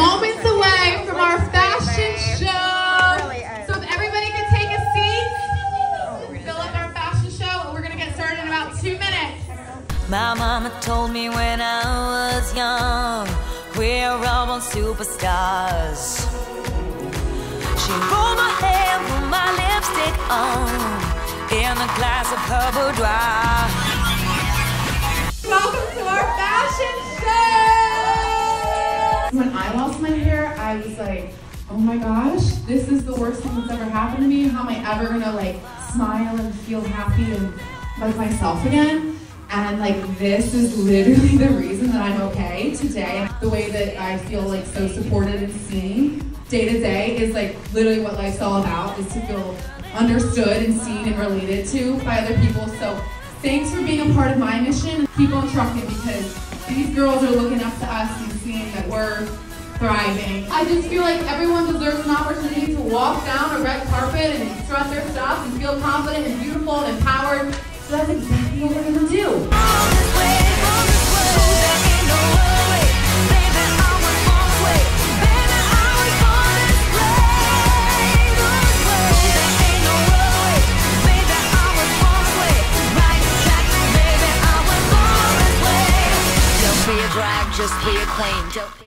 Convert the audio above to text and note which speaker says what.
Speaker 1: moments away from our fashion show. So if everybody could take a seat, fill up our fashion show, and we're gonna get started in about two minutes.
Speaker 2: My mama told me when I was young, we're all born superstars. She rolled my hair, put my lipstick on, in a glass of her boudoir.
Speaker 1: I lost my hair, I was like, oh my gosh, this is the worst thing that's ever happened to me. How am I ever gonna like smile and feel happy and like myself again? And like this is literally the reason that I'm okay today. The way that I feel like so supported and seen day to day is like literally what life's all about is to feel understood and seen and related to by other people. So thanks for being a part of my mission. Keep on trucking because these girls are looking up to us and seeing that we're thriving. I just feel like everyone deserves an opportunity to walk down a red carpet and strut their stuff and feel confident and beautiful and empowered. So that's exactly what we're gonna do.
Speaker 2: Just be